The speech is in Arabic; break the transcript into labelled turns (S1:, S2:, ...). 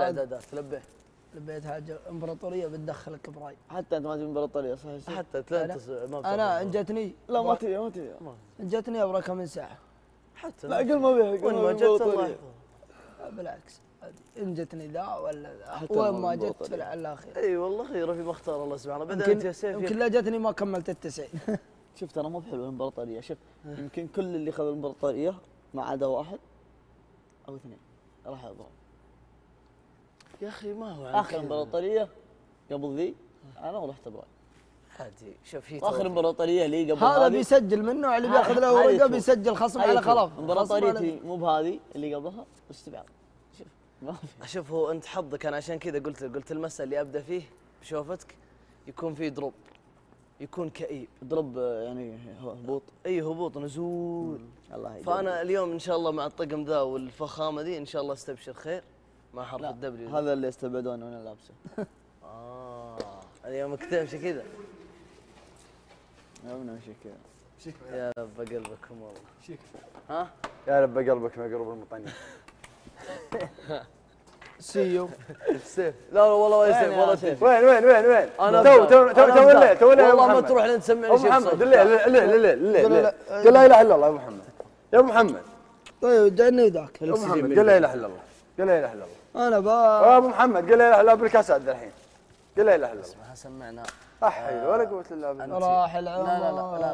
S1: اعدادات لبيه
S2: لبيت حاجة إمبراطورية بتدخلك prime.
S3: حتى أنت ما تبي إمبراطورية صح؟
S1: حتى اتلانتس ما أنا.
S2: ان جتني
S3: لا ما تبي ما تبي.
S2: ان جتني ابركها من ساعة.
S1: حتى
S3: لا قل ما بيها قل
S1: وين
S3: ما بيها
S1: جت الله.
S2: بالعكس. ان جتني ذا ولا ذا؟ وين ما جت. في الأخير.
S1: إي والله خير في ما اختار الله سبحانه. بعدين انت يا سيف
S2: يمكن لا جتني ما كملت التسعين.
S3: شوف ترى مو بحلو الإمبراطورية. شوف يمكن كل اللي خذوا الإمبراطورية ما عدا واحد أو اثنين. راح يضرب
S1: يا أخي ما هو آخر.
S3: إمبراطورية قبل ذي؟ أنا ورحت براي
S1: عادي شوف في
S3: واخر
S1: توفيق.
S3: إمبراطورية لي قبل
S2: هذا بيسجل منه اللي بياخذ له ورقه. بيسجل خصم على على-
S3: إمبراطوريتي مو بهذه اللي قبلها؟ واستبعاد شوف ما في.
S1: شوف هو أنت حظك. أنا عشان كذا قلت قلت المساء اللي أبدأ فيه بشوفتك يكون فيه دروب. يكون كئيب.
S3: دروب يعني هبوط.
S1: إي هبوط نزول.
S3: الله يجزاك.
S1: فأنا اليوم إن شاء الله مع الطقم ذا والفخامة ذي إن شاء الله أستبشر خير. مع حرف
S3: لا
S1: الدبليو
S3: هذا اللي استبعدوني وأنا لابسه
S1: آه اليوم تمشي كذا.
S3: يا ابني وش كذا؟
S1: يا رب قلبكم والله. ها؟
S4: يا رب قلبك مقروب المطني
S2: سيو
S1: سيف لا لا والله ولا
S3: وين
S1: سيف والله
S3: سيف؟
S4: وين وين وين وين؟
S1: أنا
S4: تو. تو تو تو. الليل تو الليل يا
S1: والله ما. تروح لين تسمعني شيء
S4: محمد. الليل الليل الليل الليل
S2: لا.
S4: قل لا إله إلا الله يا أبو محمد. يا ابو محمد
S2: طيب جاني ذاك
S4: أبو محمد قل لا إله إلا الله. قل لا إله إلا الله.
S2: أنا با
S4: أبو محمد قل لا إله إلا الله بالكاسات الحين. قل لا إله إلا الله.
S1: ما سمعنا.
S4: احي ولا قوة إلا بالله.
S2: راح
S1: لا لا لا, لا,
S2: العمر
S1: لا.